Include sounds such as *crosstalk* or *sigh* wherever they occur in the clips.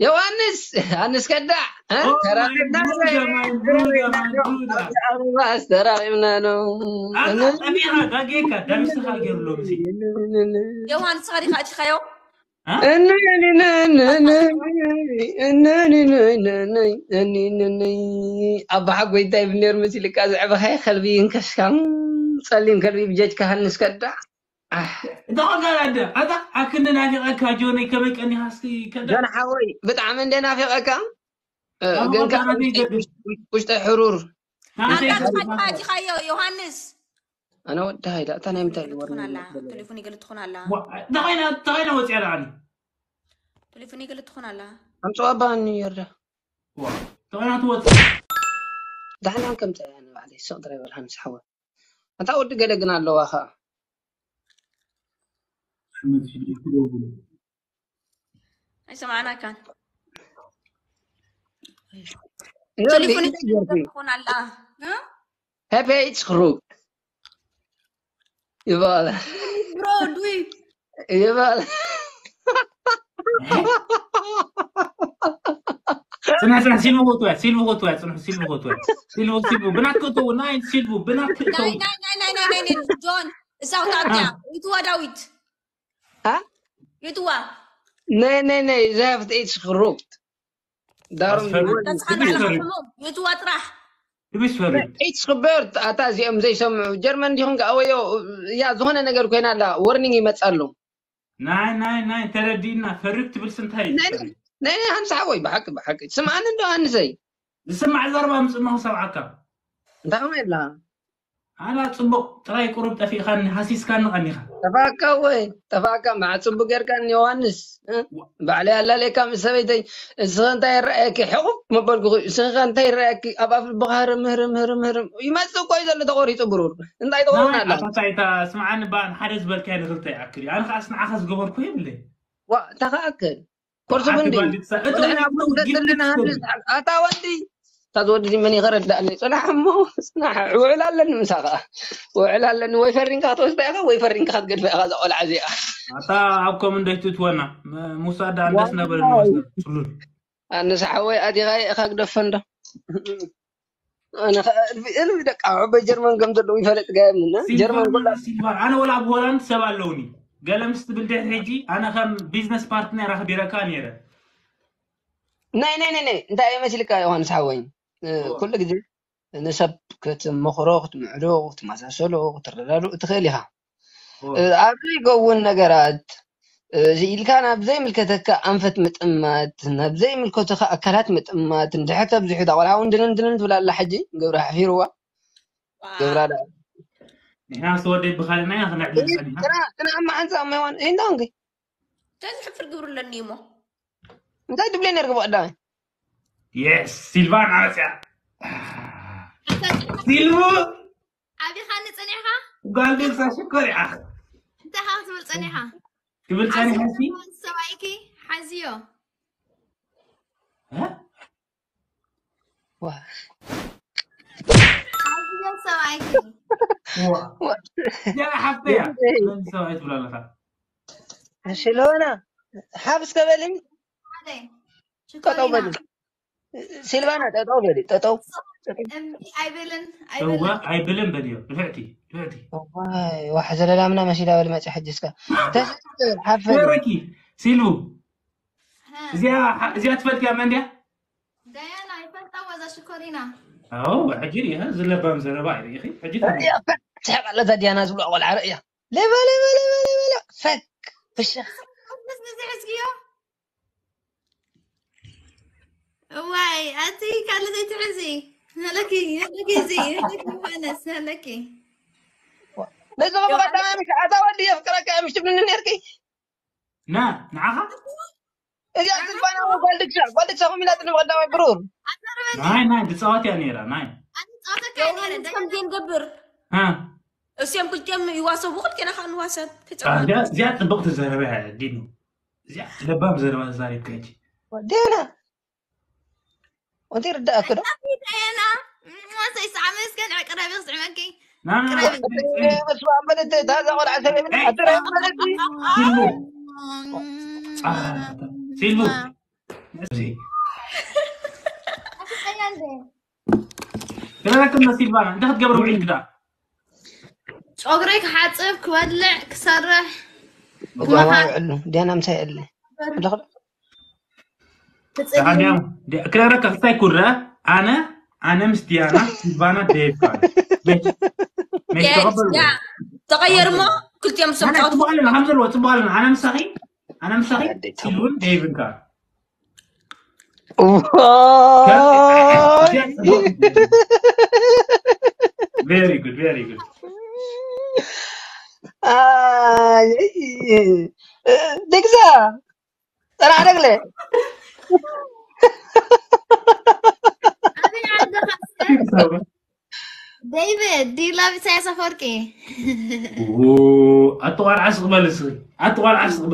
ዮሐንስ ዮሐንስ ከዳ ተራና ኣባ ሓጎይታይ ብነር መሲልካ ዝዕበኻይ ከልቢ እንከሽካ ፀሊም ከልቢ ብጀጅካ ሃንስ ደቐጋላደ ኣታ ኣክንዲ ናፊቐካ ጆነይ ከመይ ቀኒኻ እስኪ ከዳ ጆን ሓወይ ብጣዕሚ እንደናፊቐካ ኣብ ግን ወዳና ዘይገድል ውሽጠይ ሕሩር ናንተይ ኣንታ ዲኻ ዲኻ እቲኻዮ ዮሃንስ ኣነ ወዳ ሃይዳ እታ ናይ ምንታይ ገለ ትኾን ኣላ ቴሌፎን ገለ ትኾን ኣላ ተኸይና ተኸይና ወፂያ ደዓኒ ቴሌፎን ገለ ትኾን ኣላ ኣምፅኦ ኣባኒ የርዳ ተኸይና ትወፅእ ዳሕናን ከምታ እያ ንባዕለይ ስቕ ጥረ ይበልካ ምስ ሓወ እታ ወዲ ገለ ግን ኣለዋ محمد جبريل كلوبولو إيش معنا كان. تليفوني تكون على ها؟ هابي إيش خروج؟ يبالا برو دوي. يبالا سنة سنة سيلفو غوتوات سيلفو غوتوات سنة سيلفو غوتوات. سيلفو سيلفو بنات كتو ناين سيلفو بنات كتو ناين ناين ناين ناين ناين. جون ساوت ابدا آه. ويتوا داويت ها؟ يدوا لا لا لا جافت إيش خروبت. دارهم يدوا طرح بيش فهمت إيش خبرت أتازي أم زي سم جرمن دي هونغ أويو يا زهنا نغر كاينا لا ورنينغ يمصلو ناي ناي ناي تردينا فرقت بالسنتاي ناي ناي هنس حوي بحق بحق سمعان اندو انسي ዝስማዕ ዘረባ ምፅእ ንክሰብዓካ እንታይ ማ የለሃ على صبق تراي قرب تفي خان حسيس كان غني خان تفاكا وي تفاكا مع صبق غير كان يوانس بعلي الله لك مسويتي سخن تاي رأيك حقوق؟ ما بالك سخن تاي رأيك ابا في البحر مهر مهر مهر يمسو كويس اللي تقوري يتبرور إنت اي تقوري نعم، لا. تايتا سمعان بان حدث بالكان غلطي عكري أنا خاص نعخص قبر كويم لي وا تاكل كورس بندي. أنا ابو لنا هذا اتا وندي تزود مني غرد دأني صنع مو صنع وعلى لن مساقا وعلى لن ويفرن كات وستيقا ويفرن كات قد فيها هذا أول عزيقا أتا عبكم من ديتو تونا موسى دا عندس نبر الموسى أنا سحوي أدي غاي خاك دفن دا أنا خ... أنا بدك أعب جرمن قمت لو يفلت جاي منا جرمان ولا سيلفر أنا ولا بولان سبع لوني قلم مستبل ده هجي أنا خم بيزنس بارتنر راح بيركاني را ناي ناي ناي ناي ده أي مثل كاي وانس حوين ኩሉ ግዜ ንሰብ ክትምኽሮ ክትምዕዶ ክትመሳሰሎ ክትረዳድኡ ትኽእል ኢኻ ኣብ ዘይገውን ነገራት ኢልካ ናብ ዘይምልከተካ ኣንፈት ምጥማት ናብ ዘይምልከቱካ ኣካላት ምጥማት እንድሕር ተብዚሑ እታ ቆልዓ እውን ድንን ድንን ትብላ ኣላ ሕጂ ገብራ ሓፊርዋ ገብራ ዳ ንሕና ዝተወደይ ብካሊና ኢና ክነዕድል ፀኒና ቅና ኣማሓንሳ እማይዋን እንዳ ንከ እንታይ ዝሕፍር ግብሩለኒ እሞ እንታይ ድብለ ነርግቦ ቀዳማይ የስ ሲልቫን ዓመፅያ ሲልቡ ዓቢኻ ንፀኒዕኻ ጓል ደግሳ ሽኮር ኢኻ እንታይ ካ ክትብል ፀኒዕኻ ክብል ፀኒሐሲ ሰብኣይኪ ሓዝዮ ዋ ሓዝዮ ሰብኣይኪ እዚኣ ሓፍተያ መን ሰብኣይ ትብላ ኣለካ ሽሎና ሓብስ ከበልኝ ሓደ ጠጠው በሊ ሲልቫና ጠጠው በሊ ጠጠው እምቢ ኣይብልን እዋ ኣይብልን ኣይብልን በልዮ ድሕዕቲ ድሕዕቲ ዋይ ዋሕ ዘለላምና መሲላ በሊ መፅእ ሕጅስካ ሓፈል ረኪ ሲልቡ እዚኣ እዚኣ ትፈልጥያ መን ድያ ዳያና ይፈልጣ ወዛ ሽኮሪና ኣዎ ሕጂ ሪኢኻ ዝለባም ዘረባ ይርኢኺ ሕጂ ትሕቃለታ ዲያና ዝብሎ ቆልዓ ርእያ ለባ ለባ ለባ ለባ ለባ ፈክ ፍሽኽ واي أتيك على زي تعزي هلكي هلكي زي هلكي فانس هلكي. لازم أبغى تعمل عدا ولي أفكرك مش تبني نيركي نا نعها يا أنت بانا وقالك شاب قالك شاب من هذا نبغى نوع برور ناين نعم بتصوتي يا نيرة ناين أنا تصوتك يا نيرة كم دين قبر ها؟ أسيام كل كم يواصل بقول كنا خان واصل. آه، زيادة بقت الزربة دينو. زيادة لبام زربة زاري بكيتي ودينا. ወንቲ ርዳእክ ዶ أنا ما سيسعى مسكن عقربي يصعمكي ና ና ና መስዋ መለተ ታዛ ቆልዓ ሰብ ኣትረ መለቲ ሲልቡ آه، ሲልቡ كذلك سيلفانا انت تقبر وعيد كذا ፀጉረይ ክሓፅብ ክበልዕ ክሰርሕ ما يعلو دينا مساء تعالوا كرارك أختي كرة. أنا. أنا مستيانا سيفانا ديف تغير ما. قلت يا مسمى أنا تبغى لنا همزة لو تبغى لنا أنا مسخي أنا مسخي سيلون ديف كار فيري جود فيري جود ديكزا ترى على David, do you love Isaiah Saforke? اطول عصر مالي اطول عصر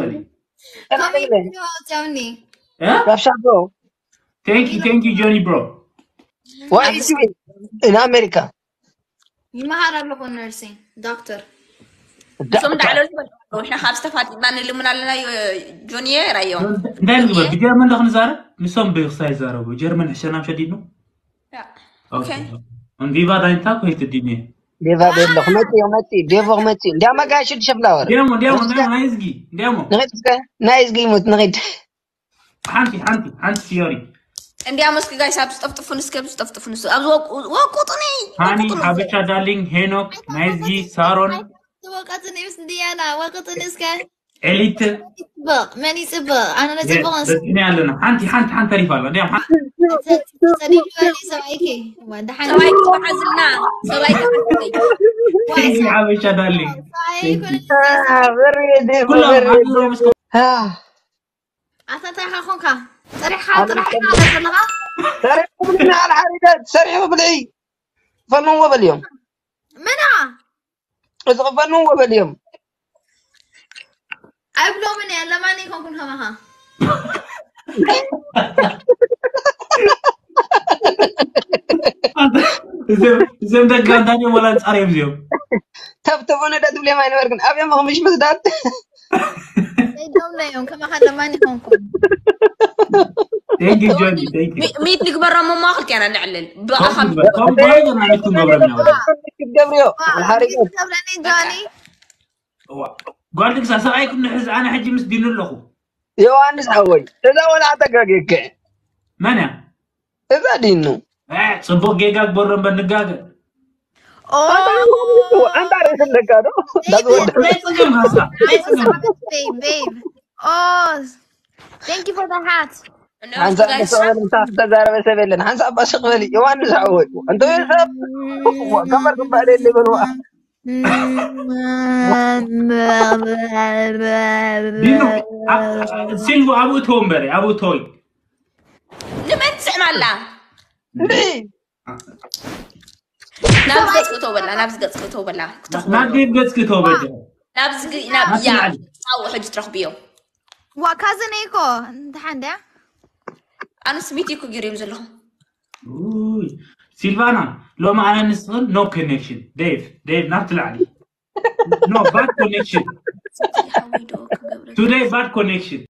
Come here, Johnny. Huh? Thank you, thank you, Johnny bro. What is it in America? You know how to on nursing, doctor. اللي من علينا جونيير أيوم دايما نقول بجرمن دخل نزار نسوم بيخساي زارو جرمن حشنا شديد نو أوكي on viva da inta ko hit dinne ديفا بيلو خمتي خمتي ديفا خمتي دا ما قاعد شد شفلاور ديمو ديمو ديمو نايزجي ديمو نغيت نايس قيمة نغيت حنتي حنتي حنتي سيوري عندي أمسك جاي ساب استفطفون نسكب استفطفون نسكب أبز وقطني هاني حبيشا دارلينج هينوك وقتني بس ديانا وقتني اسكان عليت سبق ماني سبق أنا سبق بسني علينا حنتي حنت حنت تعرف الله نعم سني جواني سوايكي وده حنت سوايكي وحزلنا سوايكي يا عمشة دالي بريد ها عطاتا خاخونكا صريحة صريحة صريحة صريحة بالعي صريحة بالعي فنوة باليوم سوف نوب اليوم. أبلو مني ألا ماني كون كن هما ها زم ده قانداني ولا نتعرف زيوم. تب تبون دا دولي ما ينوركن ما همش أي دوم كما حدا ماني كون *laughs* ثانك يو جوجي ثانك يو ميتنك برا مو ما قلت أنا نعلن باين عليكم قبل من اول جاني قال لك ساسا رايكم نحز أنا حجي مس دين له يوانس حوي إذا ولا اعتقد منا؟ إذا دينو. إيه صبوك جيجاك برا بنقاقه Oh, I'm not in the car. That's what I'm saying. Babe. Oh, thank you for the hat. ሀንሳብ ሀንሳብ አሽቅበሊ ዮሐንስ አወቁ እንቶ የሰብ ከመር ግንባር የለበል ሲልቮ አቡቶ ወንበሬ አቡቶ ንመንስዕ ማላ ናብ ዝገፅ ክተውበላ ናብ ዝገፅ ክተውበላ ናብ ገፅ ክተውበላ ናብ ዝግ ናብ ያ ፃውሑ ጅ ትረኽብ እዮም ዋ ካዘነይኮ እንታሓንዳ ኣነስ ሚቲኩ ገይርዮም ዘለኹም ሲልቫና ሎሚ ኣነ ንስኽን ኖ ኮኔክሽን ዴቭ ዴቭ ናብቲ ላዕሊ ኖ ባድ ኮኔክሽን ቱደይ ባድ ኮኔክሽን